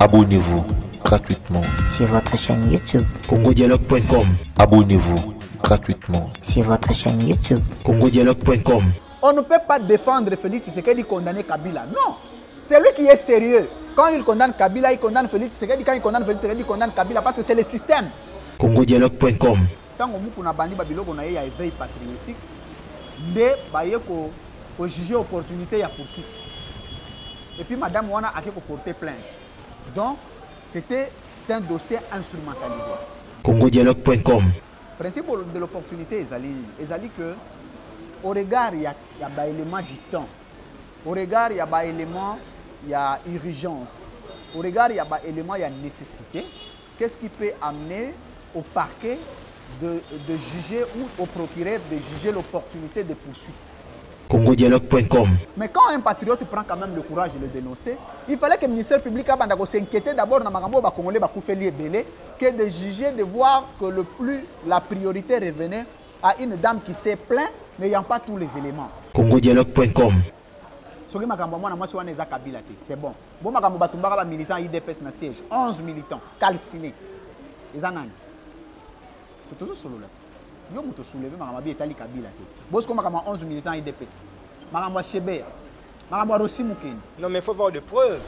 Abonnez-vous gratuitement. sur votre chaîne YouTube. congodialogue.com Abonnez-vous gratuitement. Sur votre chaîne YouTube. congodialogue.com On ne peut pas défendre Félix Tshisekedi condamner Kabila. Non. C'est lui qui est sérieux. Quand il condamne Kabila, il condamne Félix Tshisekedi. Quand il condamne Félix Tshisekedi, il condamne Kabila parce que c'est le système. congodialogue.com ntango muku na bandi babiloko na ye ya éveil patriotique nde baye ko- kojuge opportunité ya poursuite et puis madame wana ake koporter plainte donc c'était un dossier instrumentalisé. congodialogue.com principe de l'opportunité ezali. Ezali que au regard ya, ya baélément du temps. Au regard ya baélément ya urgence. Au regard ya baélément ya nécessité. Qu'est-ce qui peut amener au parquet de, de juger ou au procureur de juger l'opportunité de poursuite? congodialogue.com mais quand un patriote prend quand même le courage de le dénoncer, il fallait que le ministère public s'inquiéter d'abord dans Magambo Bakongolais Bakoufeli Belé, que de juger, de voir que le plus la priorité revenait à une dame qui s'est plaint, n'ayant pas tous les éléments. congodialogue.com soki makambo ya mwana mwasi wana eza kabila te c'est bon. Bo makambo batumbaka bamilitant idps na siège 11 militants calciné eza nani? To tozosolola te yo moto souleve makambo abi etali kabila te. Bosiko makambo ya 11 militants idps makambo ya shebeya makambo ya rosi mokeni Non, mais il faut avoir des preuves.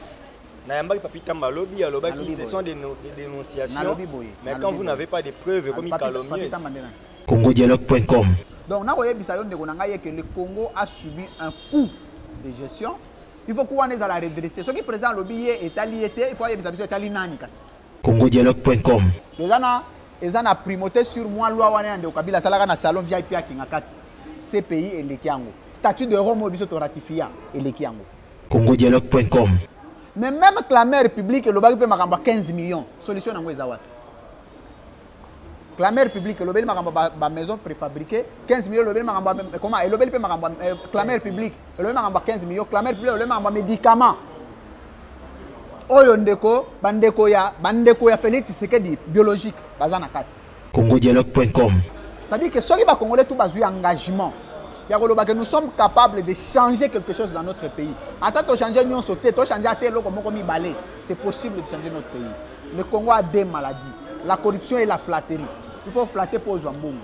Nayambaki Papi Tamba lobby, alobaki, ce sont des, no- des dénonciations. Mais quand vous n'avez pas de preuves, comme il Papi- calomnie, Papi Tamba nde nani congodialogue.com donc nakoyebisa yo ndeko na ngai ye ke le congo a subi un coup de gestion. Il faut ku wana ezala redressé soki président alobi ye etali ye te il faut ayebisa biso etali nani kasi congodialogue.com eza na eza na primauté sur moi loi wana ya ndeko. Kabila asalaka na salon vip akinga kati. Cpi eleki yango. Statut de rome oyo biso toratifia eleki yango. Congodialogue.com mais même clameur publique elobaki mpe makambo ya 15 millions solution yango eza wapi? Clameur publique elobeli makambo ba- bamaison préfabriqué 15 millions elobeli makambo comment? Elobeli mpe makambo ya- eh, clameur publique elobeli makambo ya 15 millions clameur publique elobeli makambo ya médicament oyo ndeko bandeko ya bandeko ya félix tshisekedi biologique baza na kati. Congodialogue.com c'est-à-dire que soki bacongolais tout bazwi engagement ya koloba que nous sommes capables de changer quelque chose dans notre pays. Ata tochange nyonso te tochange ate eloko moko mibale c'est possible de changer notre pays. Le congo a deux maladies la corruption et la flatterie. Il faut flatter mpo ozwa mbongo.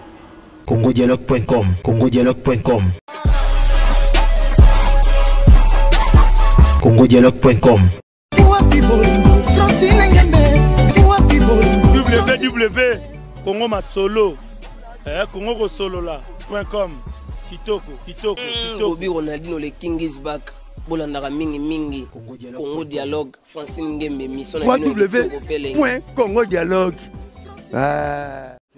Congodialogue.com congodialogue.com congodialogue.com wapi bolingo? Francine ngembe wapi bolingo? Www congo masolo. Eh, congo kosolola com. Kitoko kitoko kitoko. Bobi ronaldino le king is back. Bolandaka mingimingi congo dialogue. Francine ngembe mission na bino kitoko pe lenge. www.congodialogue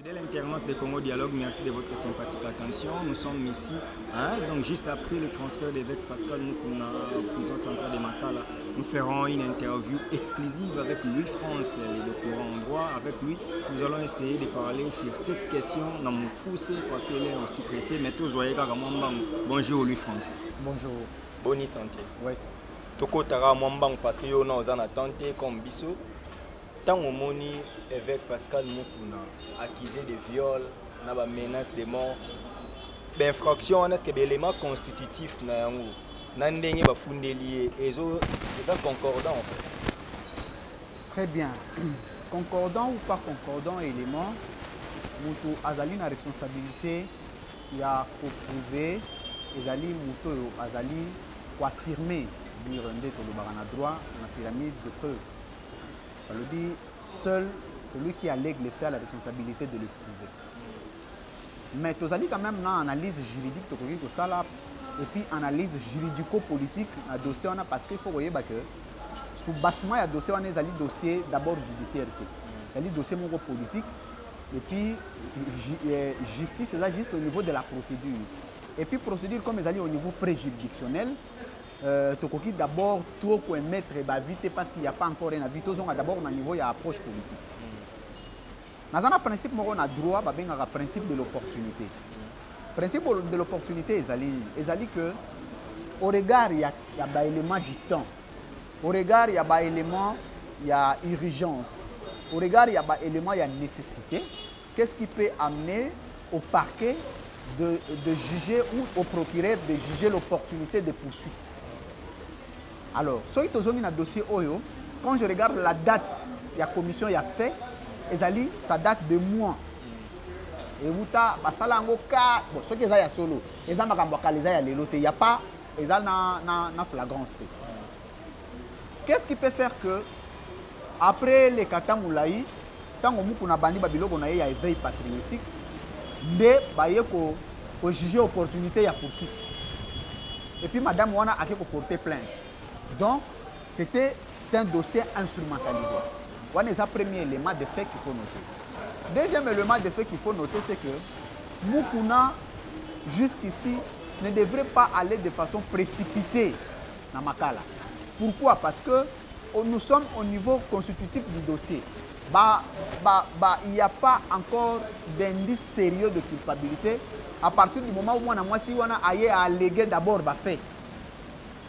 Fidèle internaute de Congo Dialogue, merci de votre sympathique attention. Nous sommes ici, hein, donc juste après le transfert d'évêque Pascal Moukouna en prison centrale de Makala. Nous ferons une interview exclusive avec Louis France, le doctorant en droit. Avec lui, nous allons essayer de parler sur cette question. Dans mon poussé parce qu'il est aussi pressé. Mais tous voyez Bonjour Louis France. bonjour Bonne santé. ouais. tokotaka mwa mbangu parce que yo na oza na temps te comme biso ntango omoni évêque pascal mokuna accusé de viol na bamenace de mort bainfraction wana ceque baélément constitutif na yango? Na ndenge bafundeli ye? Eza concordant en fait. Très bien. Concordant ou pas concordant élément moto azali na responsabilité ya koprouve ezali moto oyo azali koaffirme dire nde tolobaka na droit na pyramide de preuve balobi seul celui qui allègue le fait a la responsabilité de le prouver. Mais tozali quand même na analyse juridique tokoki kosala et puis analyse juridico-politique dossier wana parce que il faut koyeba que sous bassement ya dossier wana ezali dossier d'abord judiciaire te ezali dossier moko politique et puis eh, justice eza juste au niveau de la procédure. Et puis procédure comme ezali au niveau préjuridictionnel euh, tokoki d'abord to koémettre bavi te parce qu'il y a pas encore un avis. Tozonga d'abord na niveau ya approche politique. Naza na principe moko na droit babengaka principe de l'opportunité. Principe de l'opportunité ezali. Nini? ezali que au regard ya, ya baélément du temps. Au regard ya baélément ya urgence. Au regard ya baélément ya nécessité. Qu'est-ce qui peut amener au parquet de, de juger ou au procureur de juger l'opportunité de poursuite? Alors soki tozongi na dossier oyo. Quand je regarde la date ya commission ya fait ezali ça date de mois. Euta basala yango ka bon soki eza ya solo eza makambo ya kala eza ya lelo te pas eza na, na, na flagrance qu'est-ce qui peut faire que après lekata molai ntango muku na bandi babiloko na ye ya éveil patriotique nde baye kojuge ko opportunité ya poursuite. Et puis madame wana ake koporter plainte donc c'était un dossier instrumentalisé. Wana eza premier élément de fait qu'il faut noter. Deuxième élément de fait qu'il faut noter c'est que mukuna jusqu'ici ne devrait pas aller de façon précipitée na makala. Pourquoi? Parce que nous sommes au niveau constitutif du dossier. Bah, bah, bah, il n'y a pas encore d'indice sérieux de culpabilité. À partir du moment où moi, moi si on a allégué d'abord bah, fait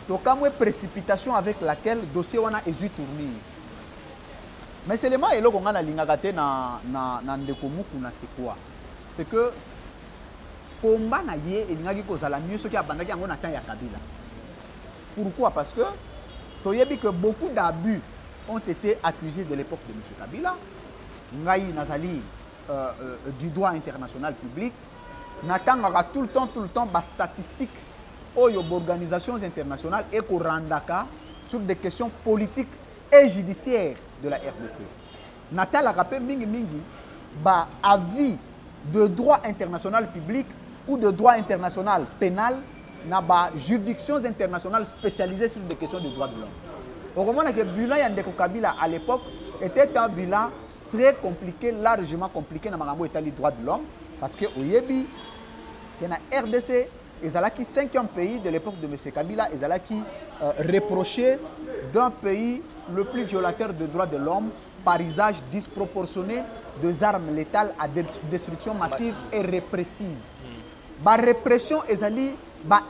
donc quand précipitation avec laquelle le dossier on a ésu tourner mais c'est l'élément eloko nga nalingaka te na, na, na ndeko c'est quoi? C'est que komba na ye elingaki kozala mieux soki abandaki yango na temps ya kabila pourquoi? Parce que que beaucoup d'abus ont été accusés de l'époque de M. Kabila. Ngaï Nazali euh, euh, du droit international public. Natangaka tout le temps, tout le temps, bas aux organisations internationales et qu'on randaka sur des questions politiques et judiciaires de la RDC. Natal a rappelé mingi mingi ba avis de droit international public ou de droit international pénal na juridictions internationales spécialisées sur des questions de droits de l'homme. Le bilan Yandeko Kabila à l'époque était un bilan très compliqué, largement compliqué dans le état des droits de l'homme. Parce que au Yebi, la RDC, qui cinquième pays de l'époque de M. Kabila, qui euh, reproché d'un pays le plus violateur des droits de l'homme par usage disproportionné des armes létales à destruction massive et répressive. La répression est une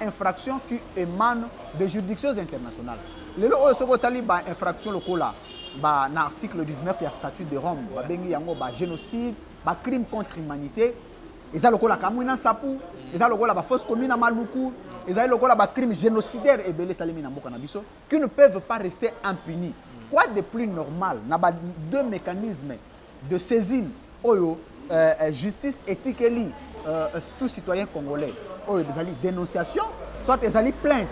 infraction qui émane des juridictions internationales. lelo oyo soki otali bainfraction lokola ba na article 19 ya statut de rome babengi yango bagénocide bacrime contre humanité eza lokola kamwi na nsapu eza lokola bafausse commune na maluku ezali lokola bacrime génocidaire ebele esalemi na mboka biso qui ne peuvent pas rester impunis. Quoi de plus normal na ba deux mécanismes de saisine oyo euh, justice etikeli euh, tout citoyen congolais? Oyo ezali dénonciation soit ezali plainte.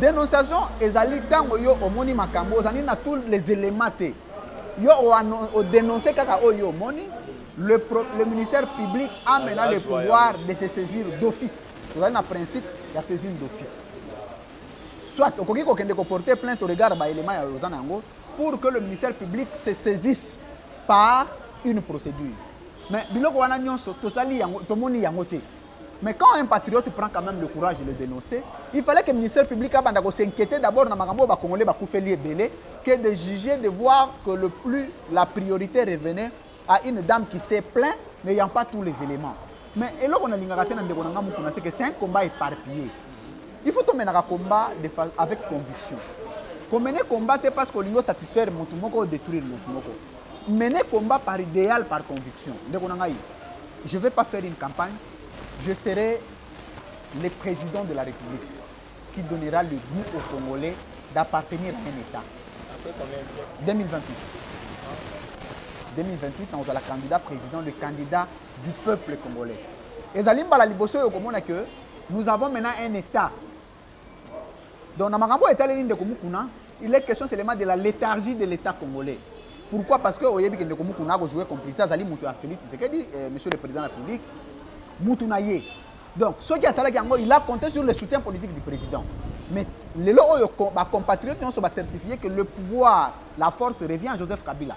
Dénonciation ezali ntango yo omoni makambo tous les éléments te. Yo odénonce kaka oyo yo omoni le, pro, le ministère public a maintenant le pouvoir de se saisir d'office. Ozali na principe ya saisine d'office. Soit okoki kokende koporter plainte au regard baélément ya oza na yango pour que le ministère public se saisisse par une procédure. Mais biloko wana nyonso tozali yango tomoni yango te. Mais quand un patriote prend quand même le courage de le dénoncer, il fallait que le ministère public s'inquiéter d'abord dans Marambo, Congolais, Belé, que de juger, de voir que le plus, la priorité revenait à une dame qui s'est plaint, n'ayant pas tous les éléments. Mais c'est que c'est un combat éparpillé. Il faut mener un combat avec conviction. Qu'on mène combat parce qu'on veut satisfaire mon ou détruire mon Mener combat par idéal, par conviction. Je ne vais pas faire une campagne je serai le président de la République qui donnera le goût aux Congolais d'appartenir à un État. Après combien de siècles 2028. 2028, on a le candidat président, le candidat du peuple congolais. Et Zalimba la Liboso nous avons maintenant un État. Donc, État de Komukuna, il est question seulement de la léthargie de l'État congolais. Pourquoi? Parce que Oyebi Kende Komukuna a joué complice, Zali Moutou a Félix dit, monsieur le président de la République, mutu na ye donc soki asalaki yango il a compté sur le soutien politique du président mais lelo oyo bacompatriote nyonso bacertifie que le pouvoir la force revient à joseph kabila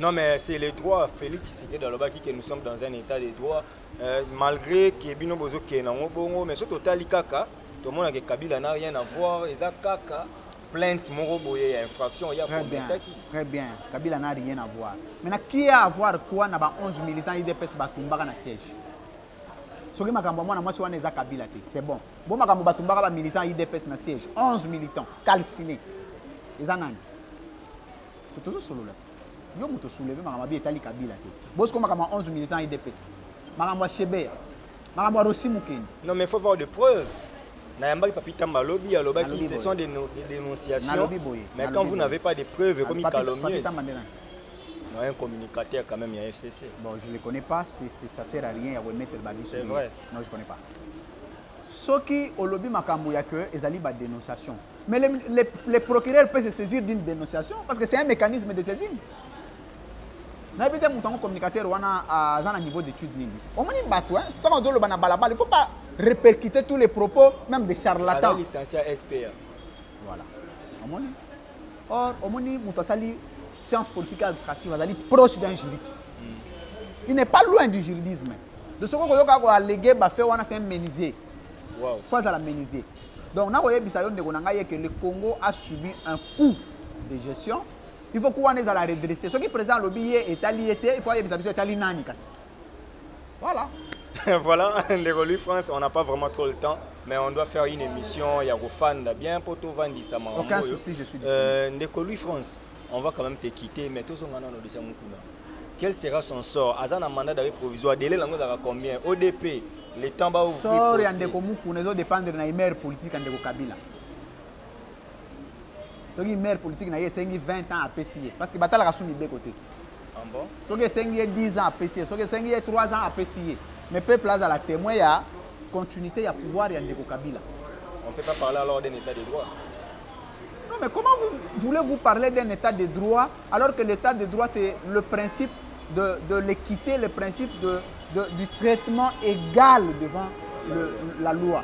non mais c'est les droits. Félix tshisekedi alobaki que nous sommes dans un état de droit. Euh, malgré ke bino bozokende nango bongo mais so totali kaka tomonake kabila na rien à voir. Eza kaka plainte moko boye ya infraction ya kometaki très bien kabila na rien à voir. Maintenant qui a à voir quoi? Ba 11 militants idps batumbaka na siège. Soki makambo ya mwana mwasi wana eza kabila te c'est bon. Bo makambo batumbaka bamilitant idps na siège. 11 militants calciné eza nani tozosolola te yo moto souleve makambo abi etali kabila te. Bosiko makambo ya 11 militants idps makambo ya shebeya makambo ya rosi mokeni non mais faut voir de preuves nayambaki papi tamba alobi alobaki ce sont des, no- des dénonciations. Mais quand vous n'avez pas de preuves comme Papi- calomnieuse non, un communicateur quand même il y a FCC Bon, je ne le connais pas, c'est, c'est- ça sert à rien à remettre le babi C'est vrai. Non, je ne connais pas. Soki olobi makambo ya que ezali ba dénonciation. Mais les, les, les procureurs peuvent se saisir d'une dénonciation parce que c'est un mécanisme de saisine. Nayebi te moto yango communicateur wana aza na niveau d'étude nini omoni bato hein, ntango ozoloba na balabala il faut pas répercuter tous les propos même des aza charlatans licencié à SPA voilà. Omoni or omoni moto asali science politique et administrative azali proche d'un juriste. Il n'est pas loin du juridisme. De soko koyoka koalege bafe wana c'est un menuisier. Wow. fo azala menuisier. Donc nakoyebisa yo ndeko na ngai ye que le congo a subi un coup de gestion il faut ku wana ezala redressé soki président alobi ye etali ye te il faut ayebisa biso etali nani kasi? Voilà voilà, ndeko lui France, on n'a pas vraiment trop le temps, mais on doit faire une émission, il y a Rofanda bien pour tout vendre ça. Aucun souci, je suis disponible. Euh, ndeko lui France, on va quand même te quitter, mais tous on a nos dossiers Mukuna. Quel sera son sort? Azana mandat d'arrêt provisoire, délai lango dara combien? ODP, le temps va ouvrir. sor ya ndeko mukuna ezodépendre na imere politique ya ndeko kabila soki imere politique na ye esengi 20 ans apesi ye parce que batalaka so mibeko te Ah bon? Soki esengi ye 10 ans apesi ye soki esengi ye 3 ans apesi ye mais peuple azala témoin ya continuité ya pouvoir ya ndeko kabila. On ne peut pas parler alors d'un état de droit. non mais comment vous voulez-vous parler d'un état de droit alors que l'état de droit c'est le principe de, de l'équité le principe de, de- du traitement égal devant le- la loi?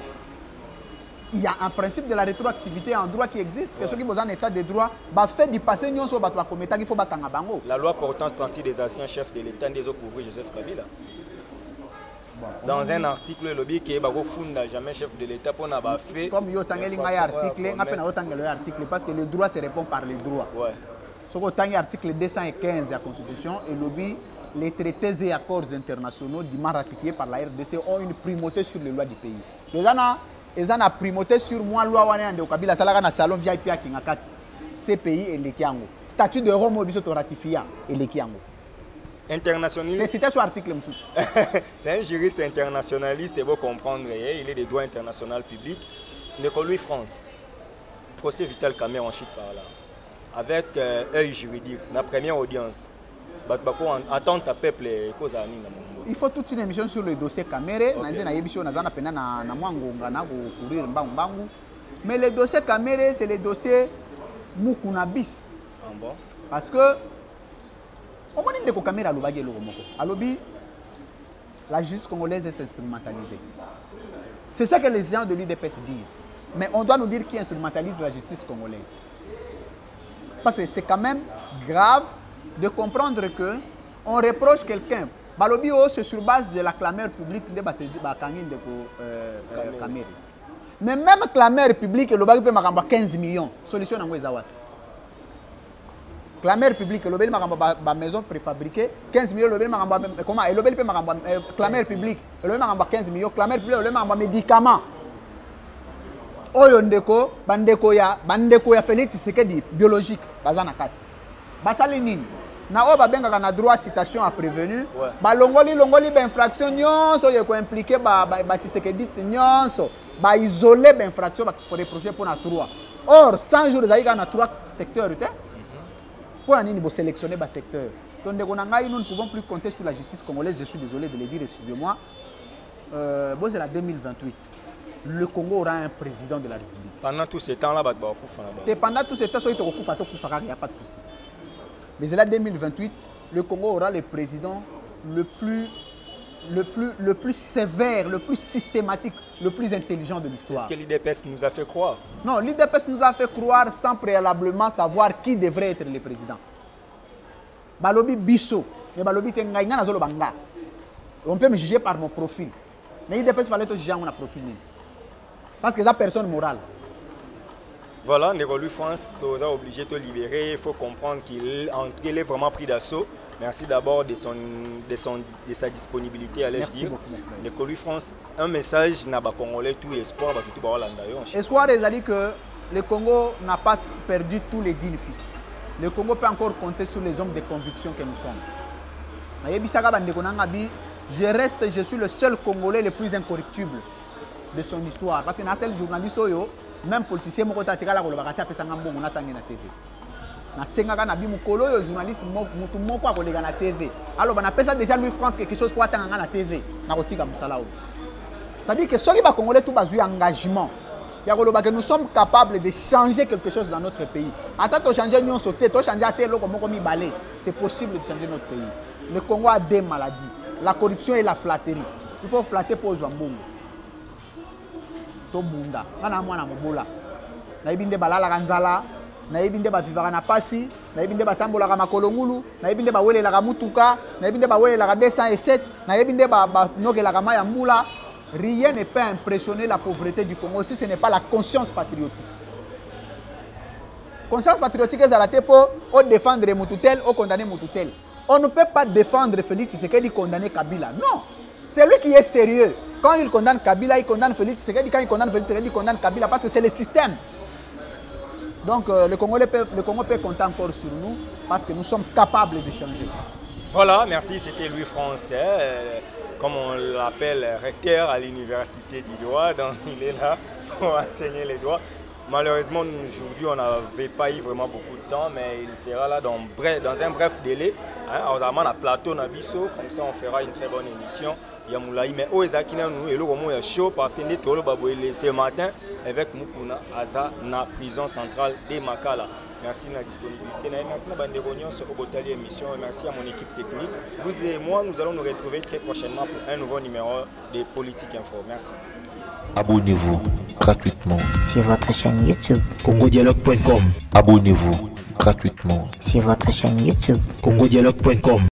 Il y a un principe de la rétroactivité en droit qui existe que ceux qui sont en état de droit fait du passé nyonso bato bakometaki il faut bakanga bango La loi portant statut des anciens chefs de l'État des autres couvrir Joseph Kabila. Bon, Dans un article, le lobby qui est funda jamais chef de l'État pour n'a fait. comme yo otangeli ngai article nga mpe naotangela yo article parce que le droit se répond par le droit Ouais. soki otangi article 215 ya constitution elobi les traités et accords internationaux dûment ratifiés par la rdc ont une primauté sur les lois du pays eza na primauté sur mwa loi wana ya ndeko kabila asalaka na salon vip akinga kati cpi eleki yango statut de rome oyo biso toratifia eleki yango Internationaliste. te cité so article C'est un juriste internationaliste, et vous comprendre, eh, il est des droits internationaux publics. Louis France, procès Vital Kamer en chute par là. Avec euh, œil juridique, la première audience. Attente à peuple cause à mongo. il faut toute une émission sur le dossier camere Ok. na nde nayebi so naza na pena na, na mwa ngonga na kokurir mbangu mbangu. Mais le dossier camere c'est le dossier mukuna bis. Ah bon? parce que omoni ndeko kamera alobaki eloko moko. Alobi la justice congolaise est instrumentalisée. C'est ça que les gens de l'udps disent. Mais on doit nous dire qui instrumentalise la justice congolaise. Parce que c'est quand même grave de comprendre que on reproche quelqu'un. Balobi oyo c'est sur base de la clameur publique nde bakangi ndeko euh, euh, kamere. Mais même clameur publique elobaki mpe makambo ya 15 millions. Solution yango eza wapi clameur publique elobeli makambo ba, ba maison préfabriquée 15 millions elobeli makambo comment elobeli mpe makambo eh, clameur publique elobeli makambo ya 15 millions clameur publique elobeli makambo ya médicament. Oyo ndeko bandeko ya bandeko ya félix tshisekedi biologique baza na kati. Basali nini? Na oyo babengaka na droit citation à prévenu balongoli longoli bainfraction nyonso oyo ekoimplike batshisekediste nyonso. Baisole bainfraction bakoreproche mpo na droit or 100 jours ezali kaka na trois secteur te? Mpo na nini bosélectionne basecteur to ndeko na ngai nous ne pouvons plus compter sur la justice congolaise. Je suis désolé de le dire excusez-moi. Euh, bozela 2028 le congo aura un président de la république. Pendant tout ce temps-là, bat bakufa na te ba. pendant tout ce temps tokufa kaka ya pas de souci mais là 2028 le congo aura le président le plus le plus le plus sévère le plus systématique le plus intelligent de C'est l'histoire. Ce que l'IDPS nous a fait croire? non l'idps nous a fait croire sans préalablement savoir qui devrait être le président. Balobi biso mais balobi te ngai ngai nazoloba nga on peut me juger par mon profil. Mais idps fallait yango na profil parce que eza personne morale Voilà, Louis France, tu as obligé de te libérer. Il faut comprendre qu'il est vraiment pris d'assaut. Merci d'abord de, son, de, son, de sa disponibilité, allais-je Merci dire. Louis France, un message n'a pas congolais tout espoir, bah, tout Espoir ezali que le Congo n'a pas perdu tous les dignes fils. Le Congo peut encore compter sur les hommes de conviction que nous sommes. je reste je suis le seul congolais le plus incorruptible de son histoire parce que na sel journaliste même politicien moko te atikala kolobaka si apesanga mbongo natange na tv nasengaka na bi mokolo oyo journaliste motu moko akoleka na tv aloba napesa déjà louis france quelque chose mpo atanga nga na tv nakotika mosala oyo. C'est-à-dire que soki bacongolais tout bazwi engagement ya koloba que nous sommes capables de changer quelque chose dans notre pays. Ata tochange nyonso te tochange ate eloko moko mibale c'est possible de changer notre pays. Le congo a deux maladies la corruption et la flatterie. Il faut flatter mpo ozwa mbongo tobunda. Nga na mwana mobola. Nayebi nde balalaka nzala nayebi nde bavivaka na pasi nayebi nde batambolaka makolo ngulu nayebi nde bawelelaka mutuka nayebi nde bawelelaka 207 nayebi nde banokelaka mai ya mbula. Rien ne peut impressionner la pauvreté du congo si ce n'est pas la conscience patriotique. Conscience patriotique ezala te mpo odéfendre mutu tel okondamne mutu tel on ne peut pas défendre félix tshisekedi condamner kabila. Non. C'est lui qui est sérieux quand il condamne kabila il condamne félix tshisekedi quand il condamne félix tshisekedi il condamne kabila parce que c'est le système donc euh, le, Congolais peut, le Congo peut compter encore sur nous parce que nous sommes capables de changer. Voilà, merci. C'était Louis Français, euh, comme on l'appelle, recteur à l'université du droit. Donc il est là pour enseigner les droits. Malheureusement, aujourd'hui, on n'avait pas eu vraiment beaucoup de temps, mais il sera là dans, bref, dans un bref délai. Hein, on a plateau Nabiso, comme ça on fera une très bonne émission. mais oyo ezalaki nanu eloko moko ya show parce que nde toloba boye ce matin évêque mukuna aza na prison centrale de makala. Merci na disponibilité. Na ye merci nyonso oyo botali émission. Merci à mon équipe technique. Vous et moi nous allons nous retrouver très prochainement pour un nouveau numéro de politique info. Merci Abonnez-vous gratuitement sur votre chaîne YouTube. congodialogue.com Abonnez-vous gratuitement Sur votre chaîne YouTube. congodialogue.com